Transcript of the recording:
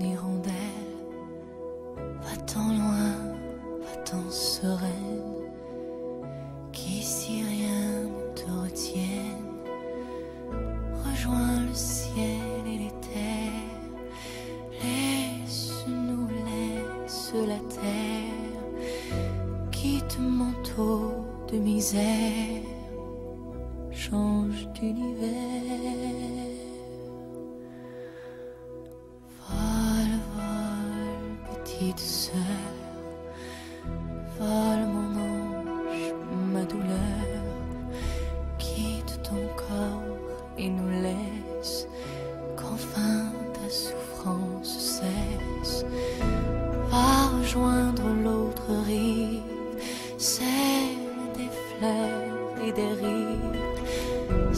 hirondelle. Va-t'en loin, va-t'en sereine, qu'ici rien ne te retienne. Rejoins le ciel et les terres, laisse-nous, laisse la terre, quitte manteau de misère, change d'univers. Petite sœur, vole mon ange, ma douleur, quitte ton corps et nous laisse. Qu'enfin ta souffrance cesse. Va rejoindre l'autre rive, celle des fleurs et des rives,